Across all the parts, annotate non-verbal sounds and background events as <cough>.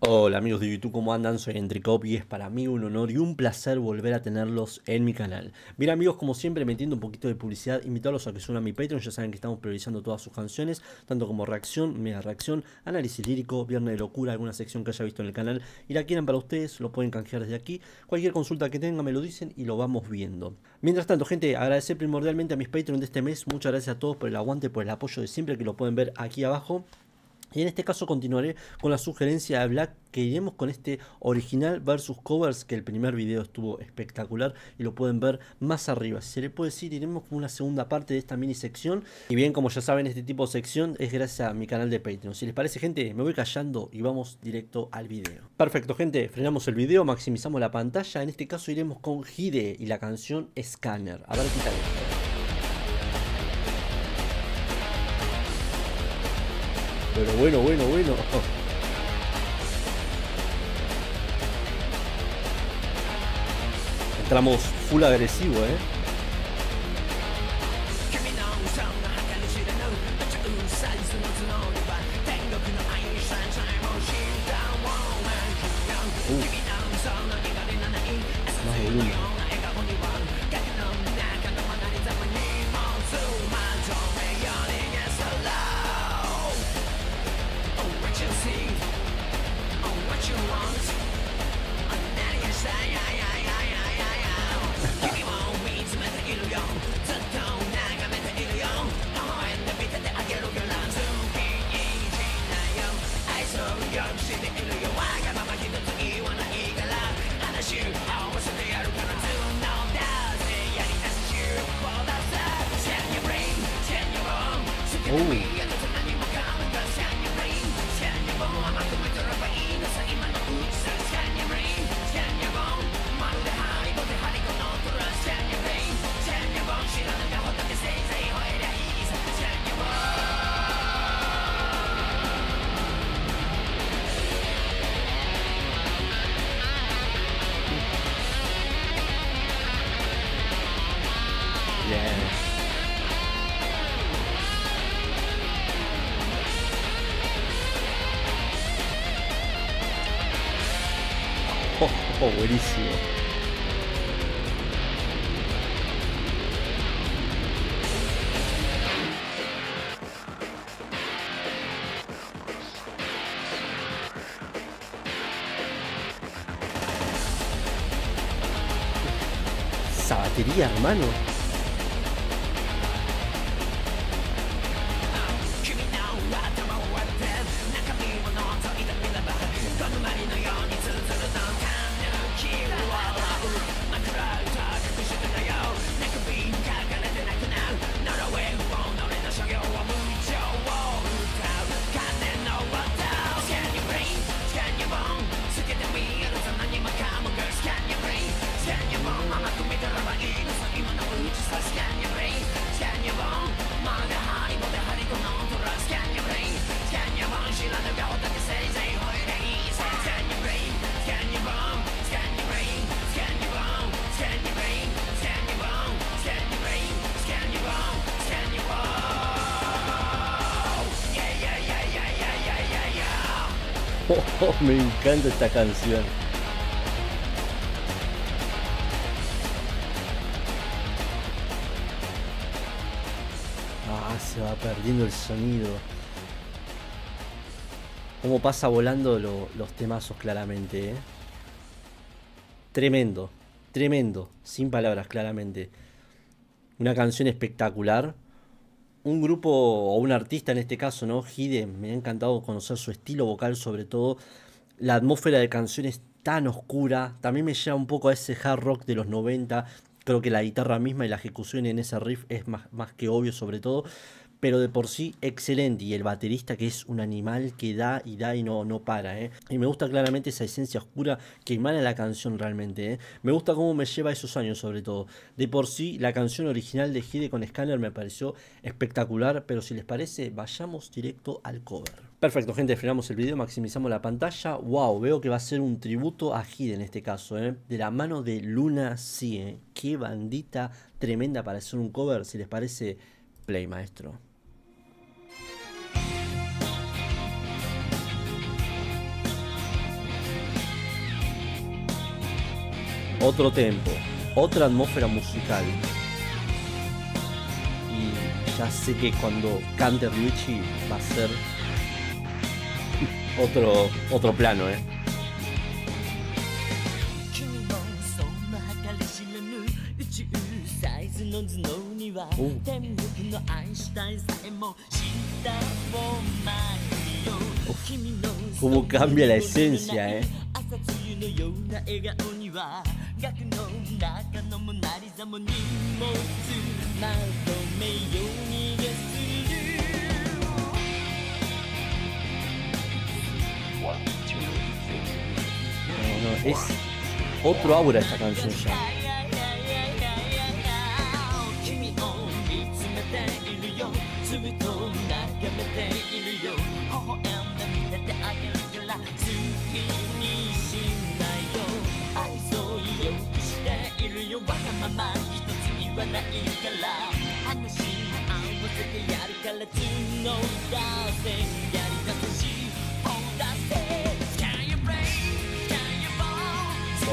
Hola amigos de YouTube, ¿cómo andan? Soy Entricop y es para mí un honor y un placer volver a tenerlos en mi canal. Bien amigos, como siempre metiendo un poquito de publicidad, invitarlos a que suban a mi Patreon, ya saben que estamos priorizando todas sus canciones, tanto como reacción, mega reacción, análisis lírico, viernes de locura, alguna sección que haya visto en el canal y la quieran para ustedes, lo pueden canjear desde aquí. Cualquier consulta que tengan me lo dicen y lo vamos viendo. Mientras tanto, gente, agradecer primordialmente a mis Patreon de este mes, muchas gracias a todos por el aguante, por el apoyo de siempre, que lo pueden ver aquí abajo. Y en este caso continuaré con la sugerencia de Black que iremos con este original versus covers que el primer video estuvo espectacular y lo pueden ver más arriba. Si se le puede decir, iremos con una segunda parte de esta mini sección. Y bien, como ya saben, este tipo de sección es gracias a mi canal de Patreon. Si les parece, gente, me voy callando y vamos directo al video. Perfecto, gente, frenamos el video, maximizamos la pantalla. En este caso iremos con Hide y la canción Scanner. A ver qué tal. Pero bueno, bueno, bueno. Entramos full agresivo, ¿eh? Oh. Oh, oh, buenísimo. Esa batería, hermano. <laughs> me encanta esta canción. Ah, se va perdiendo el sonido. Cómo pasa volando lo- los temazos claramente, ¿eh? Tremendo, tremendo, sin palabras claramente. Una canción espectacular. Un grupo o un artista en este caso, ¿no? Hide, me ha encantado conocer su estilo vocal sobre todo. La atmósfera de canción es tan oscura. También me lleva un poco a ese hard rock de los 90. Creo que la guitarra misma y la ejecución en ese riff es más, más que obvio sobre todo. Pero de por sí excelente. Y el baterista que es un animal que da y da y no, no para. ¿eh? Y me gusta claramente esa esencia oscura que emana la canción realmente. ¿eh? Me gusta cómo me lleva esos años sobre todo. De por sí la canción original de Hide con Scanner me pareció espectacular. Pero si les parece vayamos directo al cover. Perfecto, gente, frenamos el video, maximizamos la pantalla. Wow, veo que va a ser un tributo a Hid en este caso, ¿eh? de la mano de Luna sí, ¿eh? Qué bandita tremenda para hacer un cover, si les parece, play, maestro. Otro tempo, otra atmósfera musical. Y ya sé que cuando cante Ryuichi va a ser otro, otro plano, eh. Cómo cambia la esencia, eh. No, no, es otro aura esta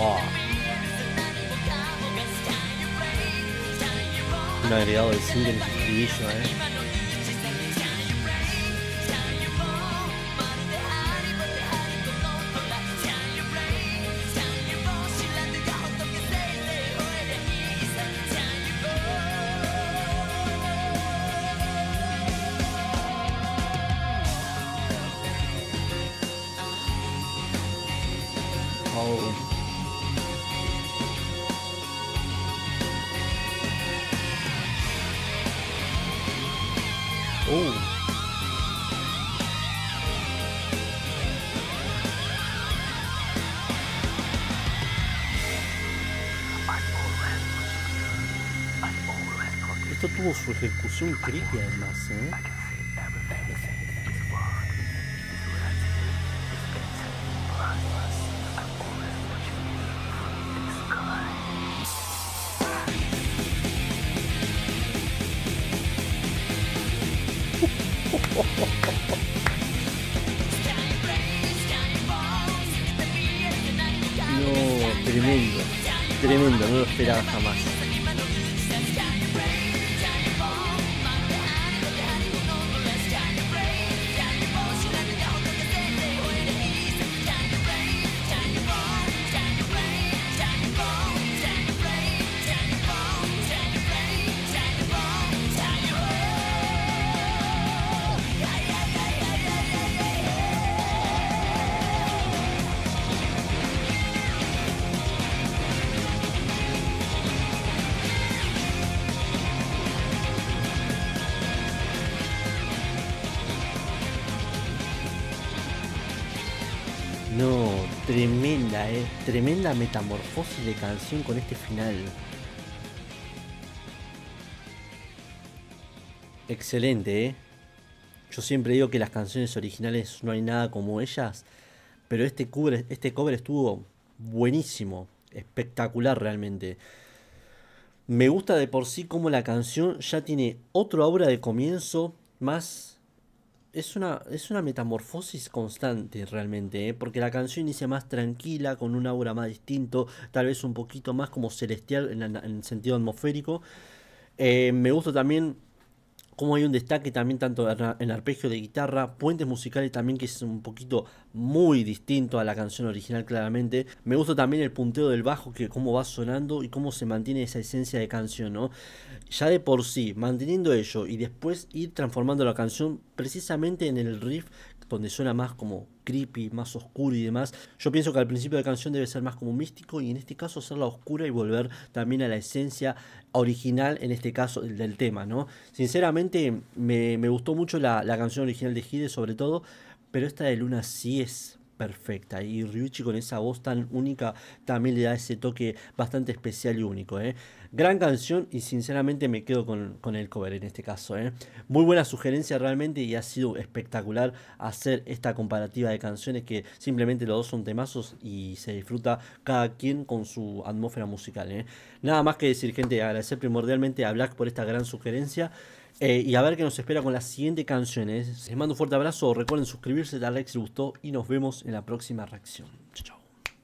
canción ya. Un agregado de single estribillo, eh. Oh. Esto tuvo su ejecución creepy además, ¿eh? Tremendo, tremendo, no lo esperaba jamás. Tremenda, eh. Tremenda metamorfosis de canción con este final. Excelente, eh. Yo siempre digo que las canciones originales no hay nada como ellas, pero este cover, este cover estuvo buenísimo, espectacular realmente. Me gusta de por sí como la canción ya tiene otra obra de comienzo más es una, es una metamorfosis constante realmente, ¿eh? porque la canción inicia más tranquila, con un aura más distinto, tal vez un poquito más como celestial en, el sentido atmosférico. Eh, me gusta también como hay un destaque también tanto en arpegio de guitarra, puentes musicales también que es un poquito muy distinto a la canción original claramente. Me gusta también el punteo del bajo, que cómo va sonando y cómo se mantiene esa esencia de canción, ¿no? Ya de por sí, manteniendo ello y después ir transformando la canción precisamente en el riff donde suena más como creepy, más oscuro y demás. Yo pienso que al principio de la canción debe ser más como místico y en este caso hacerla oscura y volver también a la esencia original, en este caso del, tema, ¿no? Sinceramente me, gustó mucho la, la canción original de Hide sobre todo, pero esta de Luna sí es perfecta. Y Ryuichi con esa voz tan única también le da ese toque bastante especial y único. ¿eh? Gran canción y sinceramente me quedo con, el cover en este caso. ¿eh? Muy buena sugerencia realmente y ha sido espectacular hacer esta comparativa de canciones que simplemente los dos son temazos y se disfruta cada quien con su atmósfera musical. ¿eh? Nada más que decir gente, agradecer primordialmente a Black por esta gran sugerencia. Eh, y a ver qué nos espera con las siguientes canciones. Les mando un fuerte abrazo. Recuerden suscribirse, darle like si les gustó y nos vemos en la próxima reacción. Chao.